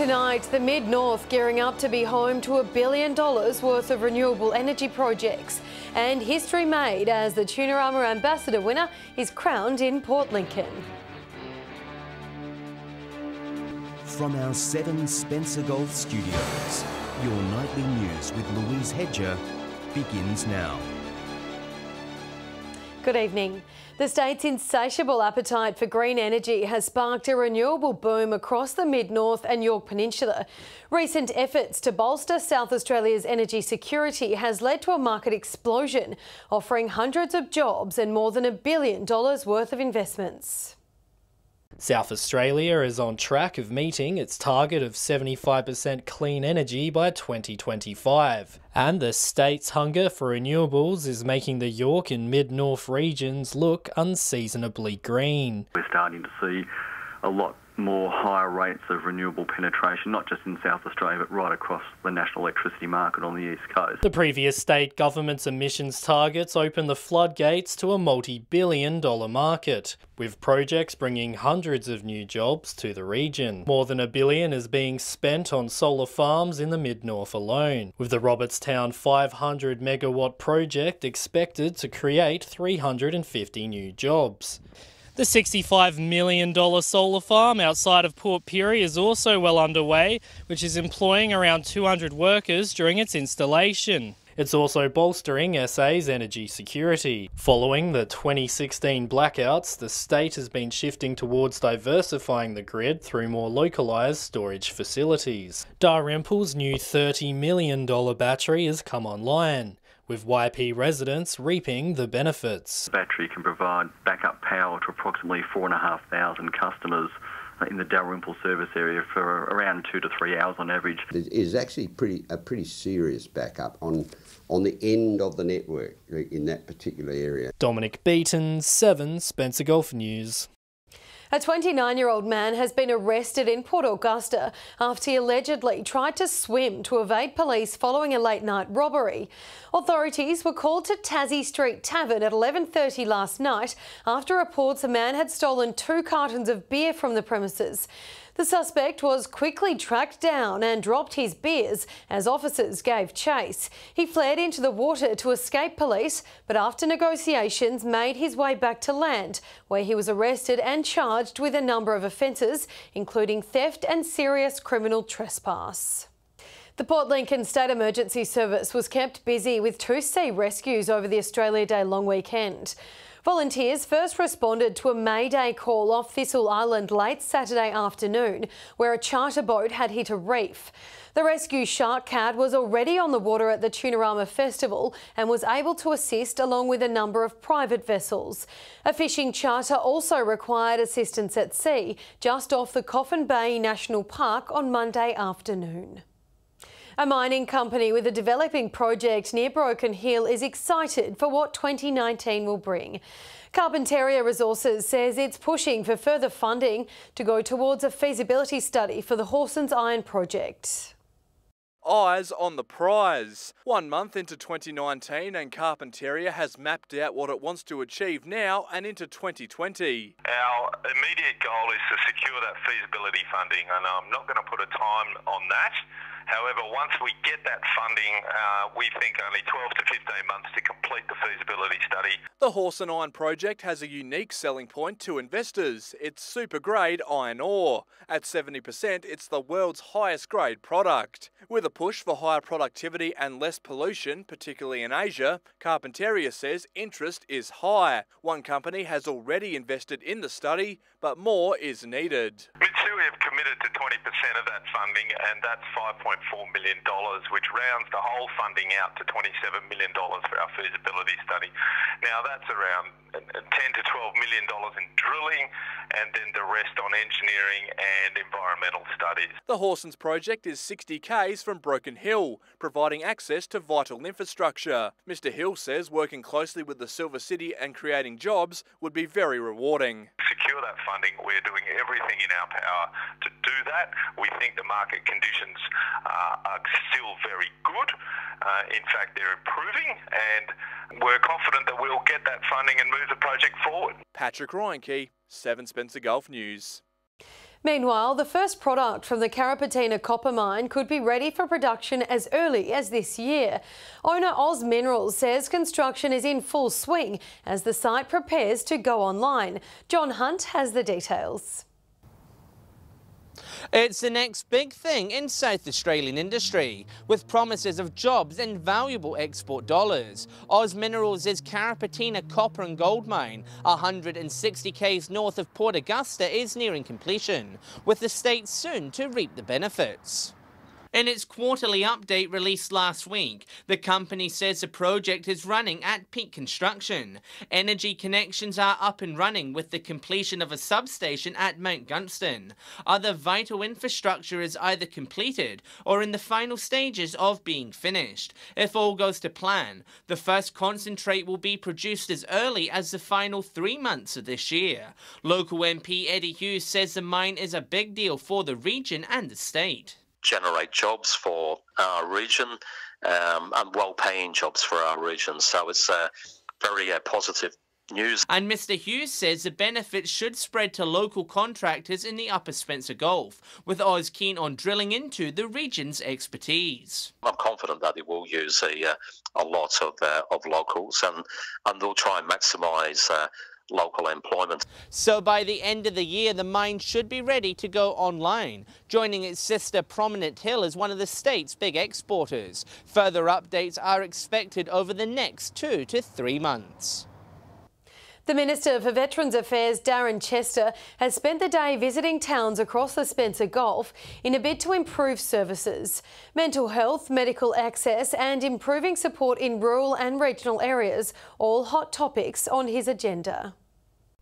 tonight, the Mid North gearing up to be home to a billion dollars worth of renewable energy projects. And history made as the Tunarama Ambassador winner is crowned in Port Lincoln. From our seven Spencer Gulf studios, your nightly news with Louise Hedger begins now. Good evening. The state's insatiable appetite for green energy has sparked a renewable boom across the mid-north and Yorke Peninsula. Recent efforts to bolster South Australia's energy security has led to a market explosion, offering hundreds of jobs and more than a billion dollars worth of investments. South Australia is on track of meeting its target of 75% clean energy by 2025. And the state's hunger for renewables is making the Yorke and Mid-North regions look unseasonably green. We're starting to see a lot more higher rates of renewable penetration, not just in South Australia, but right across the national electricity market on the East Coast. The previous state government's emissions targets opened the floodgates to a multi billion dollar market, with projects bringing hundreds of new jobs to the region. More than a billion is being spent on solar farms in the mid north alone, with the Robertstown 500 megawatt project expected to create 350 new jobs. The $65 million solar farm outside of Port Pirie is also well underway, which is employing around 200 workers during its installation. It's also bolstering SA's energy security. Following the 2016 blackouts, the state has been shifting towards diversifying the grid through more localised storage facilities. Dalrymple's new $30 million battery has come online with YP residents reaping the benefits. The battery can provide backup power to approximately 4,500 customers in the Dalrymple service area for around two to three hours on average. It is actually pretty a pretty serious backup on on the end of the network in that particular area. Dominic Beaton, 7 Spencer Gulf News. A 29 year old man has been arrested in Port Augusta after he allegedly tried to swim to evade police following a late night robbery. Authorities were called to Tassie Street Tavern at 11.30 last night after reports a man had stolen two cartons of beer from the premises. The suspect was quickly tracked down and dropped his beers as officers gave chase. He fled into the water to escape police, but after negotiations made his way back to land, where he was arrested and charged with a number of offences, including theft and serious criminal trespass. The Port Lincoln State Emergency Service was kept busy with two sea rescues over the Australia Day long weekend. Volunteers first responded to a Mayday call off Thistle Island late Saturday afternoon, where a charter boat had hit a reef. The rescue shark cat was already on the water at the Tunarama Festival and was able to assist along with a number of private vessels. A fishing charter also required assistance at sea just off the Coffin Bay National Park on Monday afternoon. A mining company with a developing project near Broken Hill is excited for what 2019 will bring. Carpentaria Resources says it's pushing for further funding to go towards a feasibility study for the Hawsons Iron project. Eyes on the prize. One month into 2019 and Carpentaria has mapped out what it wants to achieve now and into 2020. Our immediate goal is to secure that feasibility funding and I'm not going to put a time on that. However, once we get that funding, uh, we think only 12 to 15 months to complete the feasibility study. The Hawsons Iron project has a unique selling point to investors. It's super grade iron ore. At 70%, it's the world's highest grade product. With a push for higher productivity and less pollution, particularly in Asia, Carpentaria says interest is high. One company has already invested in the study, but more is needed. Mitsui have committed to 20% of that funding, and that's 5.4 million, which rounds the whole funding out to $27 million for our feasibility study. Now, that's around 10 to 12 million dollars in drilling and then the rest on engineering and environmental studies. The Hawsons project is 60 k's from Broken Hill, providing access to vital infrastructure. Mr Hill says working closely with the Silver City and creating jobs would be very rewarding. Secure that funding, we're doing everything in our power to do that. We think the market conditions uh, are still very good. Uh, in fact, they're improving and we're confident that we'll get that funding and move the project forward. Patrick Reinke, 7 Spencer Gulf News. Meanwhile, the first product from the Carrapateena copper mine could be ready for production as early as this year. Owner Oz Minerals says construction is in full swing as the site prepares to go online. John Hunt has the details. It's the next big thing in South Australian industry, with promises of jobs and valuable export dollars. Oz Minerals' Carrapateena copper and gold mine, 160 k's north of Port Augusta, is nearing completion, with the state soon to reap the benefits. In its quarterly update released last week, the company says the project is running at peak construction. Energy connections are up and running with the completion of a substation at Mount Gunston. Other vital infrastructure is either completed or in the final stages of being finished. If all goes to plan, the first concentrate will be produced as early as the final three months of this year. Local MP Eddie Hughes says the mine is a big deal for the region and the state generate jobs for our region um, and well-paying jobs for our region. So it's uh, very uh, positive news. And Mr. Hughes says the benefits should spread to local contractors in the Upper Spencer Gulf, with Oz keen on drilling into the region's expertise. I'm confident that it will use a, uh, a lot of, uh, of locals and, and they'll try and maximise uh, local employment. So by the end of the year, the mine should be ready to go online, joining its sister Prominent Hill as one of the state's big exporters. Further updates are expected over the next two to three months. The Minister for Veterans Affairs, Darren Chester, has spent the day visiting towns across the Spencer Gulf in a bid to improve services. Mental health, medical access and improving support in rural and regional areas, all hot topics on his agenda.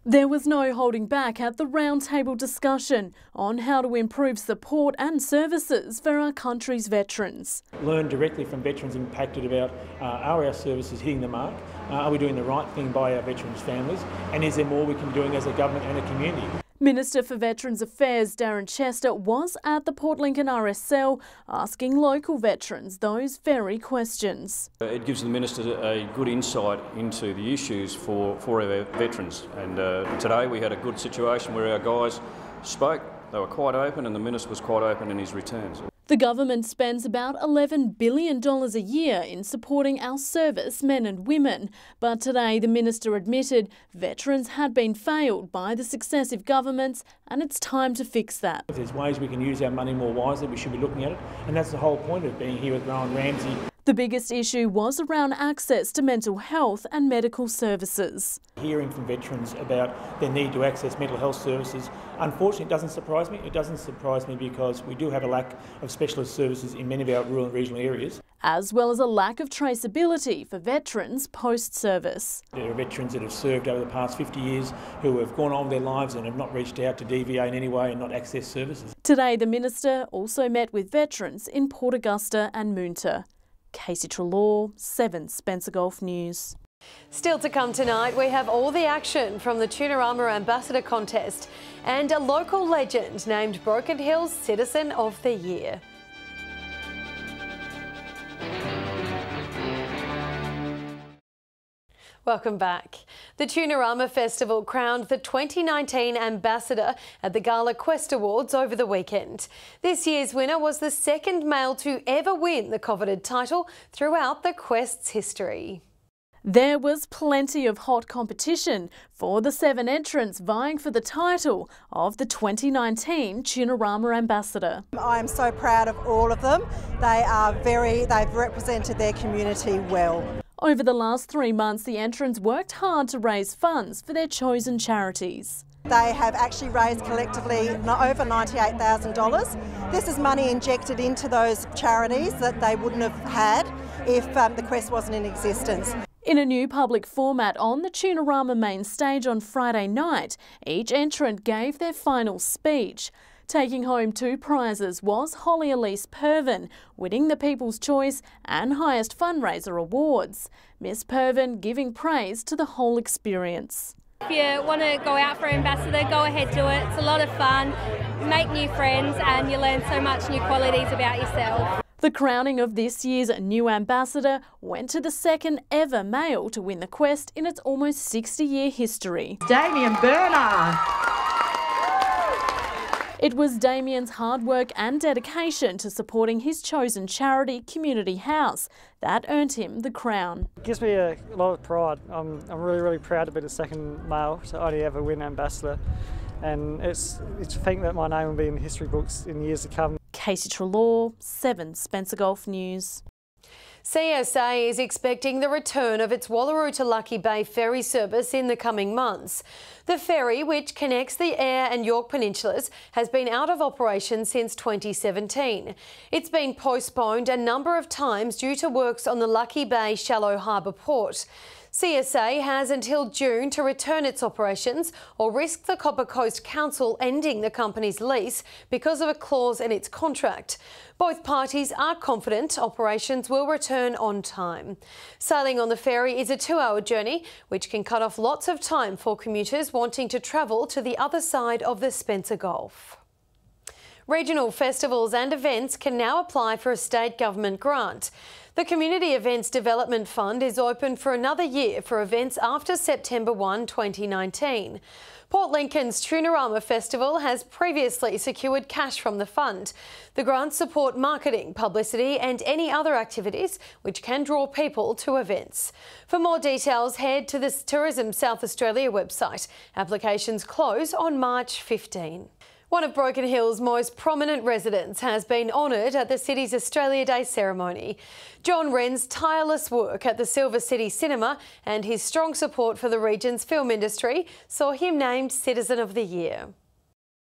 There was no holding back at the roundtable discussion on how to improve support and services for our country's veterans. Learn directly from veterans impacted about uh, are our services hitting the mark? Uh, are we doing the right thing by our veterans' families? And is there more we can be doing as a government and a community? Minister for Veterans Affairs Darren Chester was at the Port Lincoln RSL asking local veterans those very questions. Uh, it gives the Minister a good insight into the issues for, for our veterans and uh, today we had a good situation where our guys spoke, they were quite open and the Minister was quite open in his returns. The government spends about $11 billion a year in supporting our service men and women, but today the minister admitted veterans had been failed by the successive governments and it's time to fix that. There's ways we can use our money more wisely, we should be looking at it, and that's the whole point of being here with Rowan Ramsey. The biggest issue was around access to mental health and medical services. Hearing from veterans about their need to access mental health services, unfortunately, it doesn't surprise me. It doesn't surprise me because we do have a lack of specialist services in many of our rural and regional areas. As well as a lack of traceability for veterans post service. There are veterans that have served over the past 50 years who have gone on with their lives and have not reached out to DVA in any way and not accessed services. Today, the Minister also met with veterans in Port Augusta and Moonta. Casey Trelaw, 7 Spencer Gulf News. Still to come tonight, we have all the action from the Tunarama Ambassador Contest and a local legend named Broken Hills Citizen of the Year. Welcome back. The Tunarama Festival crowned the 2019 Ambassador at the Gala Quest Awards over the weekend. This year's winner was the second male to ever win the coveted title throughout the Quest's history. There was plenty of hot competition for the seven entrants vying for the title of the 2019 Tunarama Ambassador. I'm so proud of all of them. They are very, they've represented their community well. Over the last three months, the entrants worked hard to raise funds for their chosen charities. They have actually raised collectively over $98,000. This is money injected into those charities that they wouldn't have had if um, the quest wasn't in existence. In a new public format on the Tunarama main stage on Friday night, each entrant gave their final speech. Taking home two prizes was Holly Elise Pervin, winning the People's Choice and Highest Fundraiser awards. Miss Pervin giving praise to the whole experience. If you want to go out for Ambassador, go ahead, do it. It's a lot of fun, make new friends and you learn so much new qualities about yourself. The crowning of this year's new ambassador went to the second ever male to win the quest in its almost 60 year history. Damien Bernard. It was Damien's hard work and dedication to supporting his chosen charity, Community House, that earned him the crown. It gives me a lot of pride. I'm, I'm really, really proud to be the second male to only ever win ambassador. And it's, it's to think that my name will be in history books in years to come. Casey Trelaw, 7 Spencer Gulf News. SeaSA is expecting the return of its Wallaroo to Lucky Bay ferry service in the coming months. The ferry, which connects the Eyre and Yorke Peninsulas, has been out of operation since 2017. It's been postponed a number of times due to works on the Lucky Bay Shallow Harbour Port. SeaSA has until June to return its operations or risk the Copper Coast Council ending the company's lease because of a clause in its contract. Both parties are confident operations will return on time. Sailing on the ferry is a two hour journey, which can cut off lots of time for commuters wanting to travel to the other side of the Spencer Gulf. Regional festivals and events can now apply for a state government grant. The Community Events Development Fund is open for another year for events after September 1, 2019. Port Lincoln's Tunarama Festival has previously secured cash from the fund. The grants support marketing, publicity and any other activities which can draw people to events. For more details, head to the Tourism South Australia website. Applications close on March 15. One of Broken Hill's most prominent residents has been honoured at the city's Australia Day ceremony. John Wren's tireless work at the Silver City Cinema and his strong support for the region's film industry saw him named Citizen of the Year.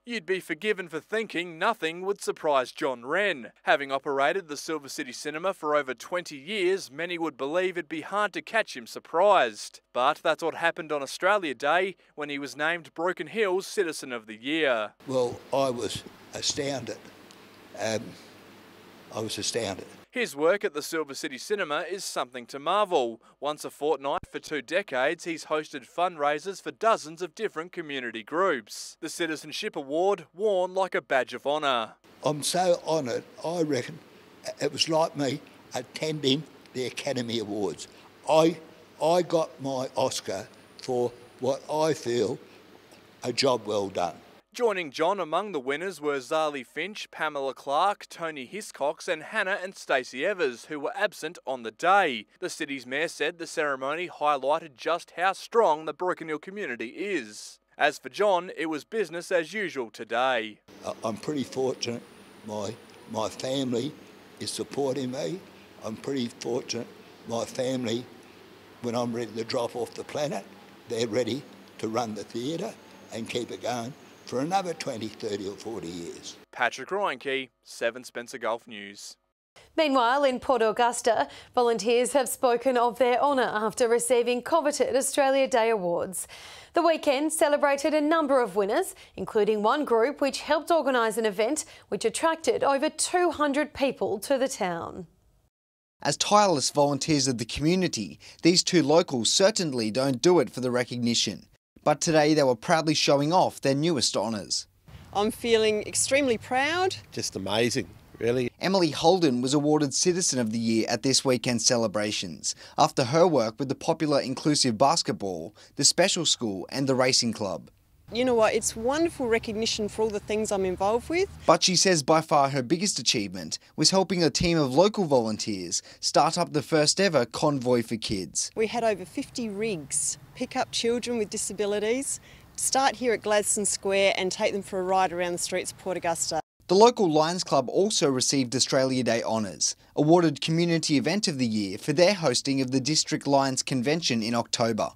You'd be forgiven for thinking nothing would surprise John Wren. Having operated the Silver City Cinema for over 20 years, many would believe it'd be hard to catch him surprised. But that's what happened on Australia Day when he was named Broken Hill's Citizen of the Year. Well, I was astounded. Um, I was astounded. His work at the Silver City Cinema is something to marvel. Once a fortnight for two decades, he's hosted fundraisers for dozens of different community groups. The Citizenship Award worn like a badge of honour. I'm so honoured, I reckon it was like me attending the Academy Awards. I, I got my Oscar for what I feel a job well done. Joining John among the winners were Zali Finch, Pamela Clark, Tony Hiscox, and Hannah and Stacey Evers, who were absent on the day. The city's mayor said the ceremony highlighted just how strong the Broken Hill community is. As for John, it was business as usual today. I'm pretty fortunate. My my family is supporting me. I'm pretty fortunate. My family, when I'm ready to drop off the planet, they're ready to run the theatre and keep it going for another 20, 30 or 40 years. Patrick Reinke, 7 Spencer Gulf News. Meanwhile, in Port Augusta, volunteers have spoken of their honour after receiving coveted Australia Day awards. The weekend celebrated a number of winners, including one group which helped organise an event which attracted over 200 people to the town. As tireless volunteers of the community, these two locals certainly don't do it for the recognition. But today they were proudly showing off their newest honours. I'm feeling extremely proud. Just amazing, really. Emily Holden was awarded Citizen of the Year at this weekend's celebrations after her work with the popular inclusive basketball, the special school, and the racing club. You know what? It's wonderful recognition for all the things I'm involved with. But she says by far her biggest achievement was helping a team of local volunteers start up the first ever convoy for kids. We had over 50 rigs pick up children with disabilities, start here at Gladstone Square and take them for a ride around the streets of Port Augusta. The local Lions Club also received Australia Day honours, awarded Community Event of the Year for their hosting of the District Lions Convention in October.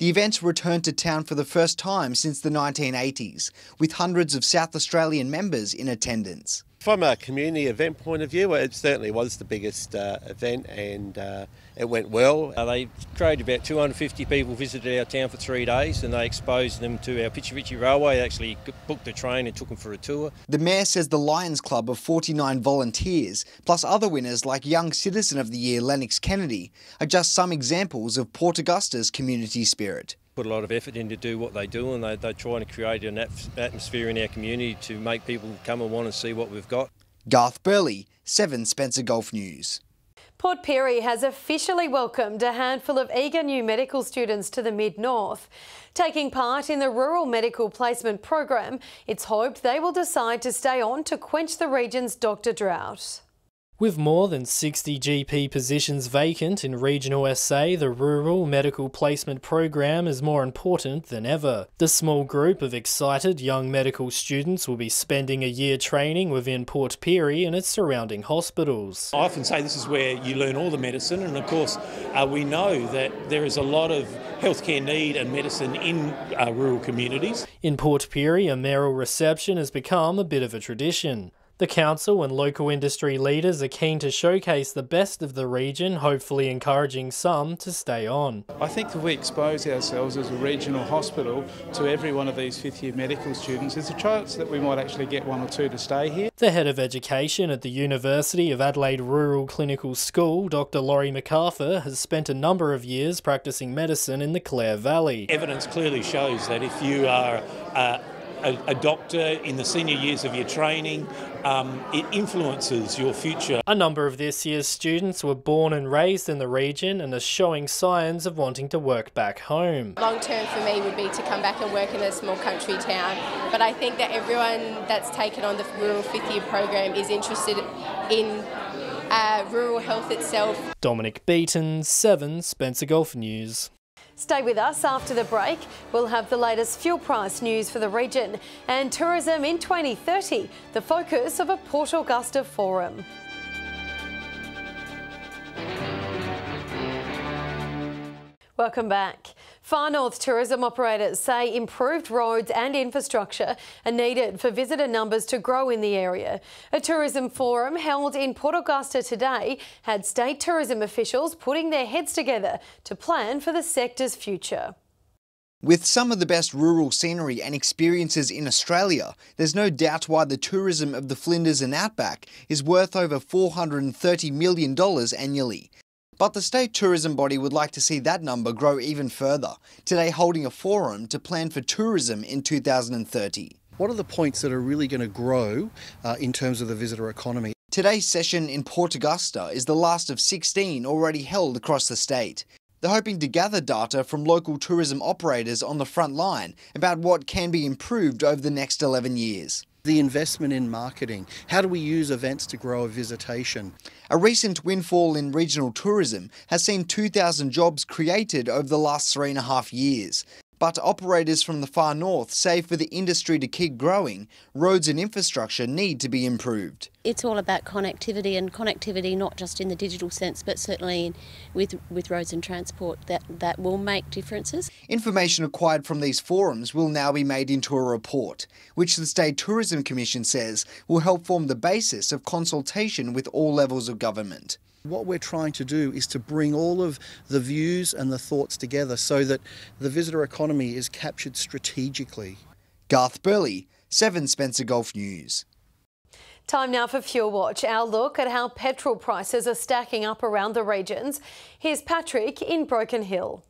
The event returned to town for the first time since the 1980s, with hundreds of South Australian members in attendance. From a community event point of view, it certainly was the biggest uh, event and uh, it went well. Uh, they created about 250 people visited our town for three days and they exposed them to our Pichi Richi Railway. They actually booked a train and took them for a tour. The Mayor says the Lions Club of 49 volunteers, plus other winners like Young Citizen of the Year Lennox Kennedy, are just some examples of Port Augusta's community spirit put a lot of effort in to do what they do and they, they're trying to create an atmosphere in our community to make people come and want to see what we've got. Garth Burley, 7 Spencer Gulf News. Port Pirie has officially welcomed a handful of eager new medical students to the mid-north. Taking part in the Rural Medical Placement Program, it's hoped they will decide to stay on to quench the region's doctor drought. With more than 60 GP positions vacant in regional SA, the Rural Medical Placement Program is more important than ever. The small group of excited young medical students will be spending a year training within Port Pirie and its surrounding hospitals. I often say this is where you learn all the medicine, and of course, uh, we know that there is a lot of healthcare need and medicine in uh, rural communities. In Port Pirie, a mayoral reception has become a bit of a tradition. The council and local industry leaders are keen to showcase the best of the region, hopefully encouraging some to stay on. I think if we expose ourselves as a regional hospital to every one of these fifth year medical students, there's a chance that we might actually get one or two to stay here. The head of education at the University of Adelaide Rural Clinical School, Dr Laurie MacArthur, has spent a number of years practicing medicine in the Clare Valley. Evidence clearly shows that if you are uh, a, a, doctor in the senior years of your training, um, it influences your future. A number of this year's students were born and raised in the region and are showing signs of wanting to work back home. Long term for me would be to come back and work in a small country town, but I think that everyone that's taken on the rural fifth year program is interested in uh, rural health itself. Dominic Beaton, 7 Spencer Gulf News. Stay with us after the break. We'll have the latest fuel price news for the region and tourism in 2030, the focus of a Port Augusta forum. Welcome back. Far North tourism operators say improved roads and infrastructure are needed for visitor numbers to grow in the area. A tourism forum held in Port Augusta today had state tourism officials putting their heads together to plan for the sector's future. With some of the best rural scenery and experiences in Australia, there's no doubt why the tourism of the Flinders and Outback is worth over $430 million annually. But the state tourism body would like to see that number grow even further, today holding a forum to plan for tourism in 2030. What are the points that are really going to grow uh, in terms of the visitor economy? Today's session in Port Augusta is the last of 16 already held across the state. They're hoping to gather data from local tourism operators on the front line about what can be improved over the next 11 years. The investment in marketing. How do we use events to grow a visitation? A recent windfall in regional tourism has seen 2,000 jobs created over the last three and a half years. But operators from the far north say for the industry to keep growing, roads and infrastructure need to be improved. It's all about connectivity and connectivity not just in the digital sense but certainly with with roads and transport that that will make differences. Information acquired from these forums will now be made into a report, which the State Tourism Commission says will help form the basis of consultation with all levels of government. What we're trying to do is to bring all of the views and the thoughts together so that the visitor economy is captured strategically. Garth Burley, 7 Spencer Gulf News. Time now for Fuel Watch, our look at how petrol prices are stacking up around the regions. Here's Patrick in Broken Hill.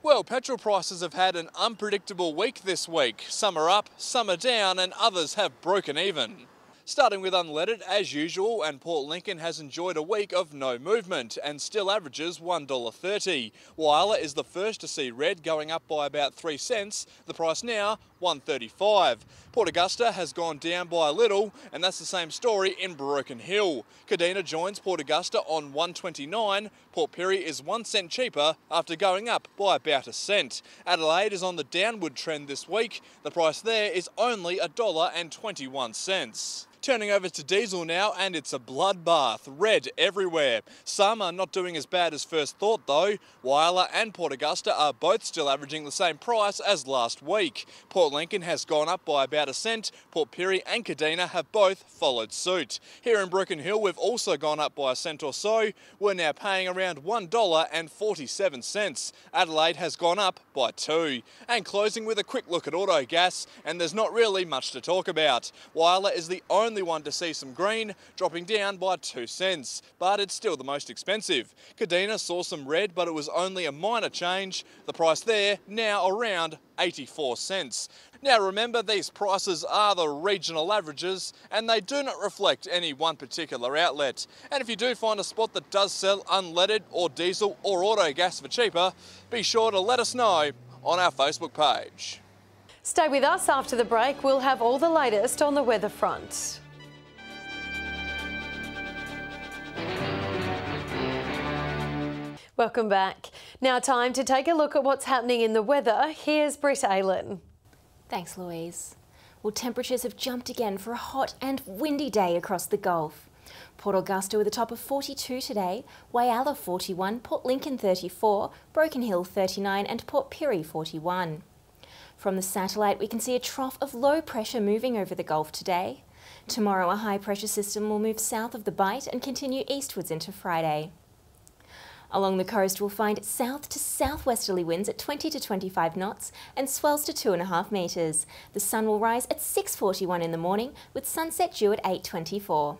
Well, petrol prices have had an unpredictable week this week. Some are up, some are down, and others have broken even. Starting with unleaded, as usual, and Port Lincoln has enjoyed a week of no movement and still averages $1.30. Whyalla is the first to see red going up by about 3 cents, the price now 135. Port Augusta has gone down by a little, and that's the same story in Broken Hill. Kadina joins Port Augusta on 129. Port Pirie is one cent cheaper after going up by about a cent. Adelaide is on the downward trend this week. The price there is only a dollar and 21 cents. Turning over to diesel now, and it's a bloodbath. Red everywhere. Some are not doing as bad as first thought, though. Whyalla and Port Augusta are both still averaging the same price as last week. Port Lincoln has gone up by about a cent. Port Pirie and Kadina have both followed suit. Here in Broken Hill, we've also gone up by a cent or so. We're now paying around $1.47. Adelaide has gone up by two. And closing with a quick look at auto gas, and there's not really much to talk about. Whyalla is the only one to see some green, dropping down by 2 cents, but it's still the most expensive. Kadina saw some red, but it was only a minor change. The price there now around 84 cents. Now remember, these prices are the regional averages and they do not reflect any one particular outlet. And if you do find a spot that does sell unleaded or diesel or auto gas for cheaper, be sure to let us know on our Facebook page. Stay with us after the break. We'll have all the latest on the weather front. Welcome back. Now, time to take a look at what's happening in the weather. Here's Britt Aylen. Thanks, Louise. Well, temperatures have jumped again for a hot and windy day across the Gulf. Port Augusta with a top of 42 today, Whyalla 41, Port Lincoln 34, Broken Hill 39 and Port Pirie 41. From the satellite we can see a trough of low pressure moving over the Gulf today. Tomorrow a high pressure system will move south of the Bight and continue eastwards into Friday. Along the coast, we'll find south to southwesterly winds at 20 to 25 knots and swells to 2.5 metres. The sun will rise at 6.41 in the morning with sunset due at 8.24.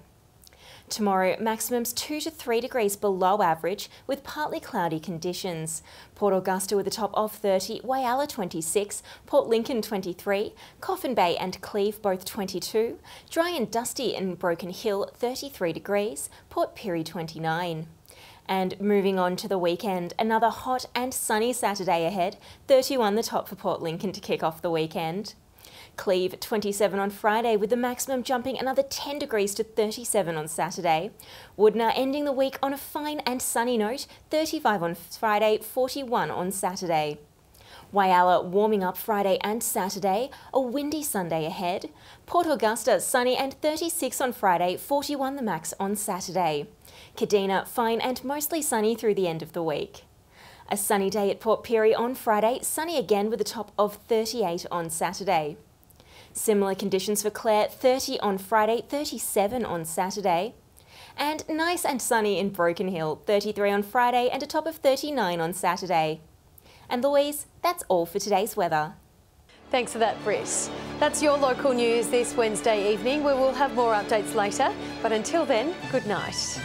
Tomorrow, maximums 2 to 3 degrees below average with partly cloudy conditions. Port Augusta with a top of 30, Whyalla 26, Port Lincoln 23, Coffin Bay and Cleve both 22, dry and dusty in Broken Hill 33 degrees, Port Pirie 29. And moving on to the weekend, another hot and sunny Saturday ahead, 31 the top for Port Lincoln to kick off the weekend. Cleve 27 on Friday with the maximum jumping another 10 degrees to 37 on Saturday. Wudinna ending the week on a fine and sunny note, 35 on Friday, 41 on Saturday. Whyalla warming up Friday and Saturday, a windy Sunday ahead. Port Augusta sunny and 36 on Friday, 41 the max on Saturday. Kadina fine and mostly sunny through the end of the week. A sunny day at Port Pirie on Friday, sunny again with a top of 38 on Saturday. Similar conditions for Clare, 30 on Friday, 37 on Saturday. And nice and sunny in Broken Hill, 33 on Friday and a top of 39 on Saturday. And Louise, that's all for today's weather. Thanks for that, Britt. That's your local news this Wednesday evening. We will have more updates later, but until then, good night.